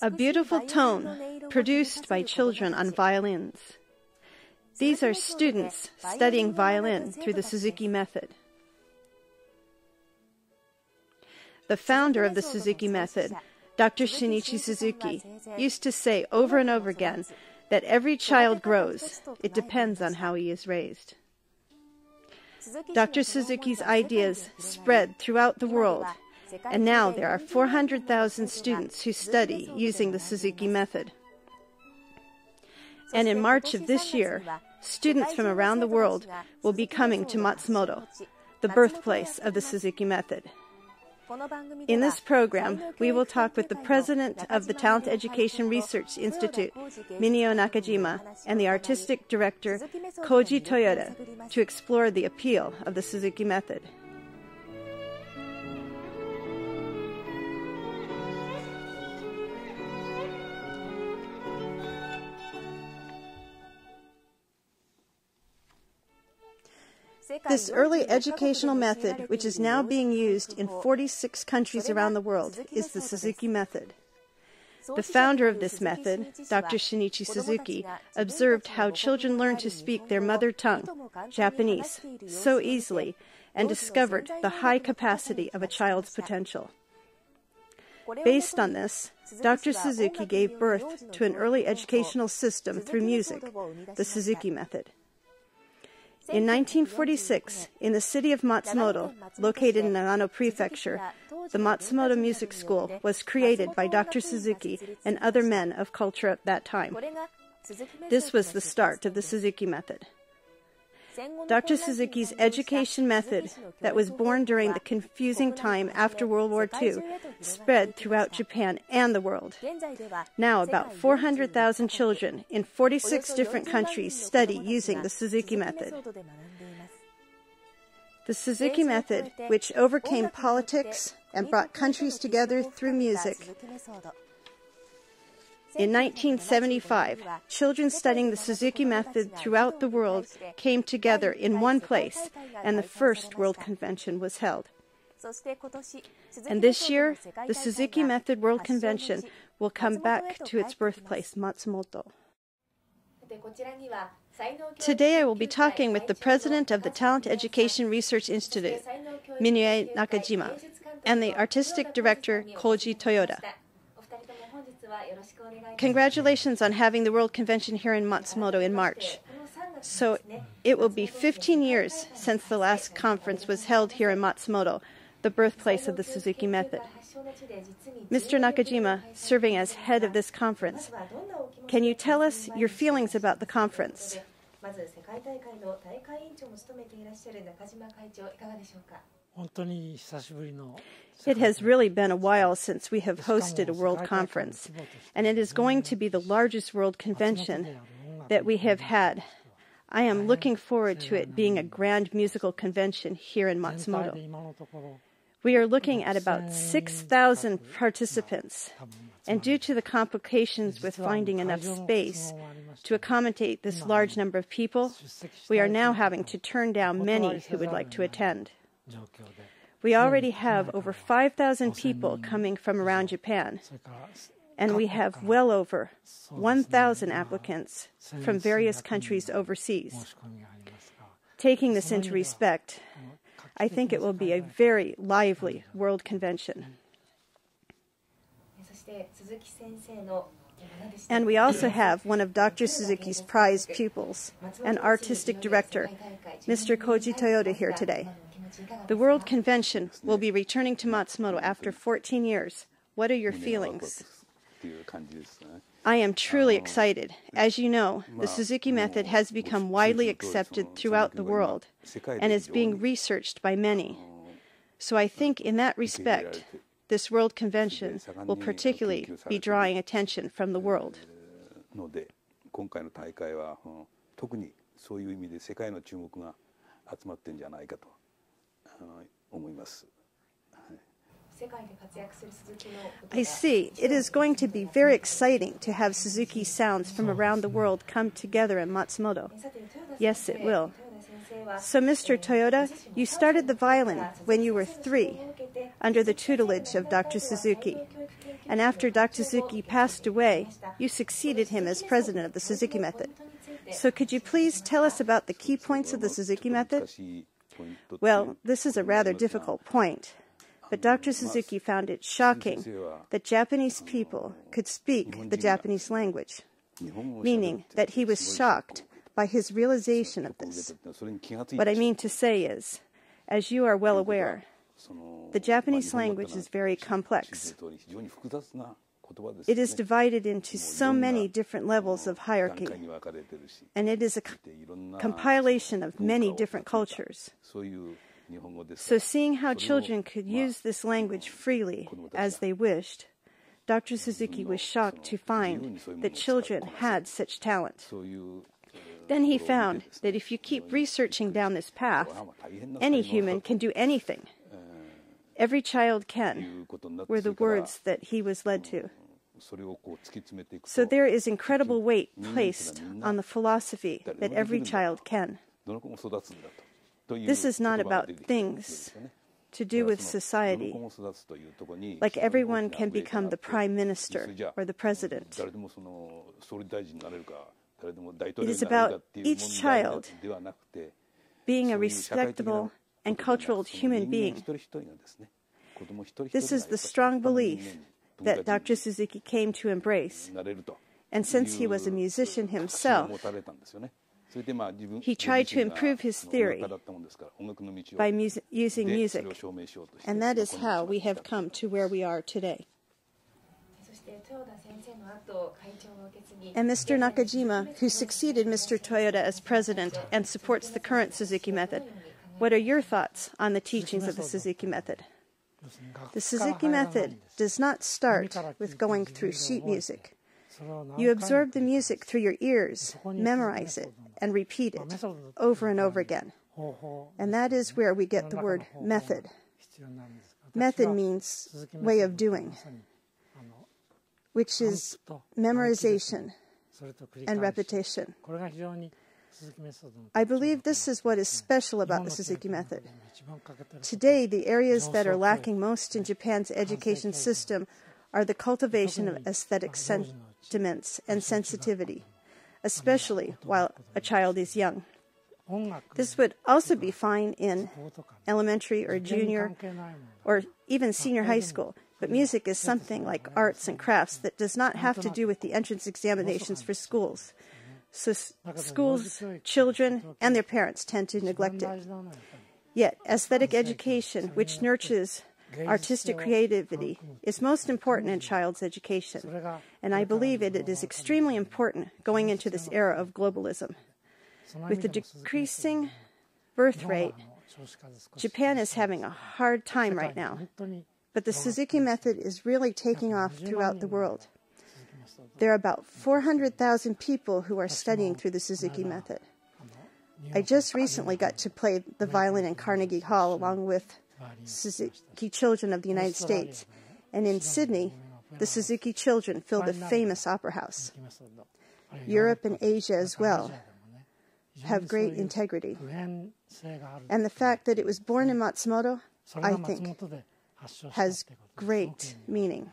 A beautiful tone produced by children on violins. These are students studying violin through the Suzuki method. The founder of the Suzuki method, Dr. Shinichi Suzuki, used to say over and over again that every child grows. It depends on how he is raised. Dr. Suzuki's ideas spread throughout the world, and now there are 400,000 students who study using the Suzuki method. And in March of this year, students from around the world will be coming to Matsumoto, the birthplace of the Suzuki method. In this program, we will talk with the president of the Talent Education Research Institute, Mineo Nakajima, and the artistic director, Koji Toyoda, to explore the appeal of the Suzuki method. This early educational method, which is now being used in 46 countries around the world, is the Suzuki method. The founder of this method, Dr. Shinichi Suzuki, observed how children learn to speak their mother tongue, Japanese, so easily and discovered the high capacity of a child's potential. Based on this, Dr. Suzuki gave birth to an early educational system through music, the Suzuki method. In 1946, in the city of Matsumoto, located in Nagano Prefecture, the Matsumoto Music School was created by Dr. Suzuki and other men of culture at that time. This was the start of the Suzuki method. Dr. Suzuki's education method, that was born during the confusing time after World War II, spread throughout Japan and the world. Now, about 400,000 children in 46 different countries study using the Suzuki method. The Suzuki method, which overcame politics and brought countries together through music, in 1975, children studying the Suzuki method throughout the world came together in one place, and the first World Convention was held. And this year, the Suzuki Method World Convention will come back to its birthplace, Matsumoto. Today, I will be talking with the president of the Talent Education Research Institute, Mineo Nakajima, and the artistic director, Koji Toyoda. Congratulations on having the World Convention here in Matsumoto in March. So it will be 15 years since the last conference was held here in Matsumoto, the birthplace of the Suzuki method. Mr. Nakajima, serving as head of this conference, can you tell us your feelings about the conference? It has really been a while since we have hosted a world conference, and it is going to be the largest world convention that we have had. I am looking forward to it being a grand musical convention here in Matsumoto. We are looking at about 6,000 participants, and due to the complications with finding enough space to accommodate this large number of people, we are now having to turn down many who would like to attend. We already have over 5,000 people coming from around Japan, and we have well over 1,000 applicants from various countries overseas. Taking this into respect, I think it will be a very lively world convention. And we also have one of Dr. Suzuki's prized pupils, an artistic director, Mr. Koji Toyoda, here today. The World Convention will be returning to Matsumoto after 14 years. What are your feelings? I am truly excited. As you know, the Suzuki method has become widely accepted throughout the world and is being researched by many. So I think in that respect, this World Convention will particularly be drawing attention from the world. 思います。I see. It is going to be very exciting to have Suzuki sounds from around the world come together in Matsumoto. Yes, it will. So, Mr. Toyoda, you started the violin when you were three, under the tutelage of Dr. Suzuki. And after Dr. Suzuki passed away, you succeeded him as president of the Suzuki Method. So, could you please tell us about the key points of the Suzuki Method? Well, this is a rather difficult point. But Dr. Suzuki found it shocking that Japanese people could speak the Japanese language, meaning that he was shocked by his realization of this. What I mean to say is, as you are well aware, the Japanese language is very complex. It is divided into so many different levels of hierarchy, and it is a compilation of many different cultures. So, seeing how children could use this language freely as they wished, Dr. Suzuki was shocked to find that children had such talent. Then he found that if you keep researching down this path, any human can do anything. Every child can, were the words that he was led to. So there is incredible weight placed on the philosophy that every child can. This is not about things to do with society. Like everyone can become the prime minister or the president. It is about each child being a respectable and cultural human being. This is the strong belief that Dr. Suzuki came to embrace. And since he was a musician himself, he tried to improve his theory by using music. And that is how we have come to where we are today. And Mr. Nakajima, who succeeded Mr. Toyoda as president and supports the current Suzuki method, what are your thoughts on the teachings of the Suzuki method? The Suzuki method does not start with going through sheet music. You absorb the music through your ears, memorize it, and repeat it over and over again. And that is where we get the word method. Method means way of doing, which is memorization and repetition. I believe this is what is special about the Suzuki method. Today, the areas that are lacking most in Japan's education system are the cultivation of aesthetic sentiments and sensitivity, especially while a child is young. This would also be fine in elementary or junior or even senior high school. But music is something like arts and crafts that does not have to do with the entrance examinations for schools. So schools, children, and their parents tend to neglect it. Yet, aesthetic education, which nurtures artistic creativity, is most important in child's education. And I believe it, it is extremely important going into this era of globalism. With the decreasing birth rate, Japan is having a hard time right now. But the Suzuki method is really taking off throughout the world. There are about 400,000 people who are studying through the Suzuki method. I just recently got to play the violin in Carnegie Hall along with Suzuki Children of the United States. And in Sydney, the Suzuki Children fill the famous opera house. Europe and Asia as well have great integrity. And the fact that it was born in Matsumoto, I think, has great meaning.